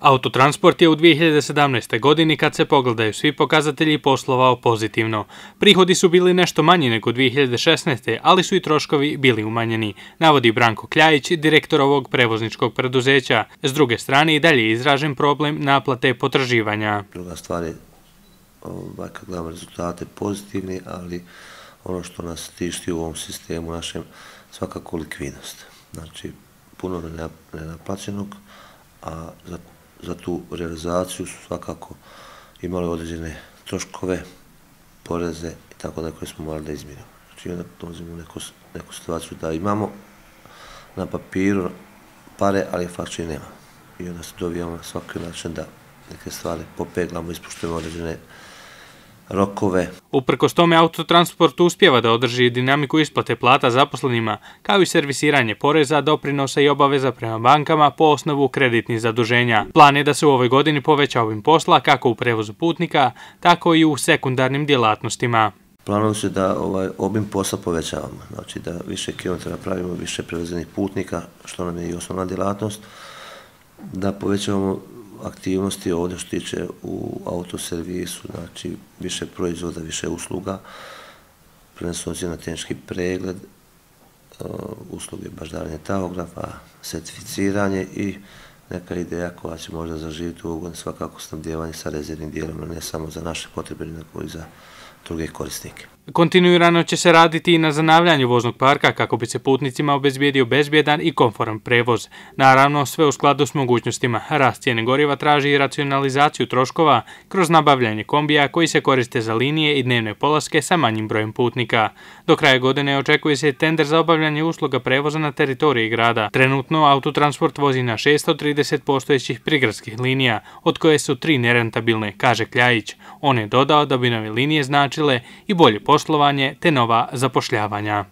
Autotransport je u 2017. godini, kad se pogledaju svi pokazatelji, poslovao pozitivno. Prihodi su bili nešto manji nego 2016. ali su i troškovi bili umanjeni, navodi Branko Kljajić, direktor ovog prevozničkog preduzeća. S druge strane i dalje izražen problem naplate potraživanja. Druga stvar je, ovaj, kad gledamo rezultate, pozitivni, ali ono što nas tišti u ovom sistemu našem, svakako likvidnost. Znači, puno nenaplaćenog, a za za tu realizaciju su svakako imali određene troškove, poreze i tako da koje smo morali da izmirimo. Znači onda dolazimo u neku, neku situaciju da imamo na papiru pare, ali fakcije nema. I onda se dobijamo na svaki način da neke stvari popeglamo, ispuštujemo određene rokove. Uprkos tome autotransport uspjeva da održi dinamiku isplate plata zaposlenima, kao i servisiranje poreza, doprinosa i obaveza prema bankama po osnovu kreditnih zaduženja. Plan je da se u ovoj godini poveća ovim posla kako u prevozu putnika, tako i u sekundarnim djelatnostima. Planujem se da ovaj obim posla povećavamo, znači da više kilometara pravimo, više prevezenih putnika, što nam je i osnovna djelatnost, da povećavamo aktivnosti ovdje što tiče u autoservisu, znači više proizvoda, više usluga, prvenstveno na tehnički pregled, uh, usluge baždarenja tahografa, certificiranje i neka ideja koja će možda zaživiti u ugodne svakako snabdjevanje sa rezervnim dijelom, ne samo za naše potrebe, nego i za druge korisnike. Kontinuirano će se raditi i na zanavljanju voznog parka kako bi se putnicima obezbijedio bezbjedan i konforan prevoz. Naravno, sve u skladu s mogućnostima. Rast cijene goriva traži i racionalizaciju troškova kroz nabavljanje kombija koji se koriste za linije i dnevne polaske sa manjim brojem putnika. Do kraja godine očekuje se tender za obavljanje usluga prevoza na teritoriji grada. Trenutno autotransport vozi na 630 postojećih prigradskih linija, od koje su tri nerentabilne, kaže Kljajić. On je dodao da bi nove linije značile i bolje poslovanje te nova zapošljavanja.